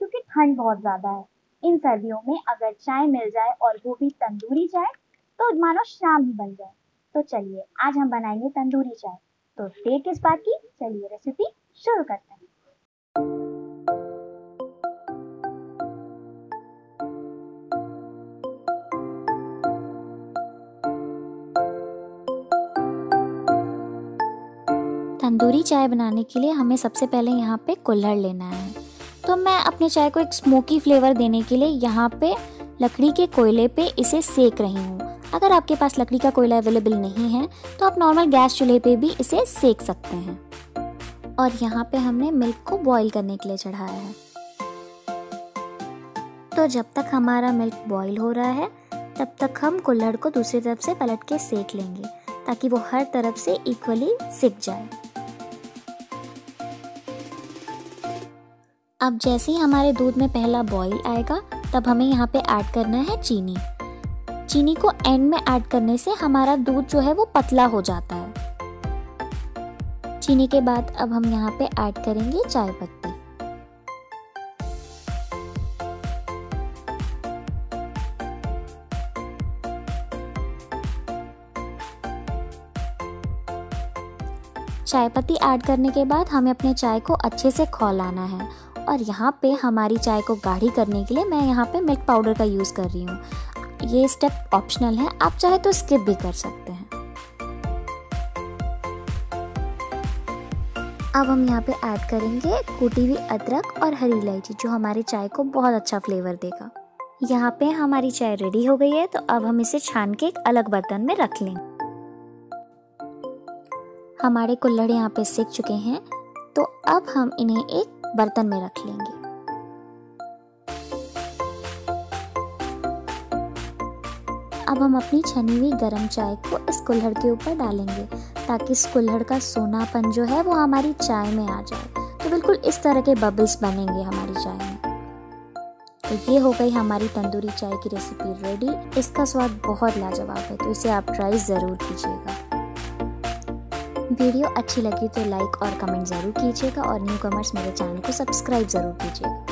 क्योंकि ठंड बहुत ज़्यादा है, इन सर्दियों में अगर चाय मिल जाए और वो भी तंदूरी चाय तो मानो शाम ही बन जाए। तो चलिए, आज हम बनाएँगे तंदूरी चाय। तो देर किस बात की? चलिए रेसिपी शुरू करते हैं। तंदूरी चाय बनाने के लिए हमें सबसे पहले यहाँ पे कुल्हड़ लेना है। तो मैं अपने चाय को एक स्मोकी फ्लेवर देने के लिए यहाँ पे लकड़ी के कोयले पे इसे सेक रही हूँ। अगर आपके पास लकड़ी का कोयला अवेलेबल नहीं है तो आप नॉर्मल गैस चूल्हे पे भी इसे सेक सकते हैं। और यहाँ पे हमने मिल्क को बॉईल करने के लिए चढ़ाया है। तो जब तक हमारा मिल्क बॉईल हो रहा है, तब तक हम कुल्हड़ को दूसरी तरफ़ से पलट के सेक लेंगे, ताकि वो हर तरफ़ से इक्वली सिक जाए। अब जैसे ही हमारे दूध में पहला बॉईल आएगा, तब हमें यहाँ पे ऐड करना है चीनी। चीनी को एंड में ऐड करने से हमारा दूध जो है वो पतला हो जाता है। चीनी के बाद अब हम यहाँ पे ऐड करेंगे चाय पत्ती। चाय पत्ती ऐड करने के बाद हमें अपने चाय को अच्छे से खौलाना है। और यहाँ पे हमारी चाय को गाढ़ी करने के लिए मैं यहाँ पे मिल्क पाउडर का यूज़ कर रही हूँ। ये स्टेप ऑप्शनल है, आप चाहे तो स्किप भी कर सकते हैं। अब हम यहाँ पे ऐड करेंगे कूटी हुई अदरक और हरी इलायची, जो हमारी चाय को बहुत अच्छा फ्लेवर देगा। यहाँ पे हमारी चाय रेडी हो गई है तो अब हम इसे छान के एक अलग बर्तन में रख लें हमारे कुल्हड़ यहाँ पे सीख चुके हैं। तो अब हम इन्हें एक बर्तन में रख लेंगे। अब हम अपनी छनी हुई गर्म चाय को इस कुल्हड़ के ऊपर डालेंगे, ताकि इस कुल्हड़ का सोनापन जो है वो हमारी चाय में आ जाए। तो बिल्कुल इस तरह के बबल्स बनेंगे हमारी चाय में। तो ये हो गई हमारी तंदूरी चाय की रेसिपी रेडी इसका स्वाद बहुत लाजवाब है तो इसे आप ट्राई ज़रूर कीजिएगा। वीडियो अच्छी लगी तो लाइक और कमेंट ज़रूर कीजिएगा और न्यू कमर्स मेरे चैनल को सब्सक्राइब ज़रूर कीजिएगा।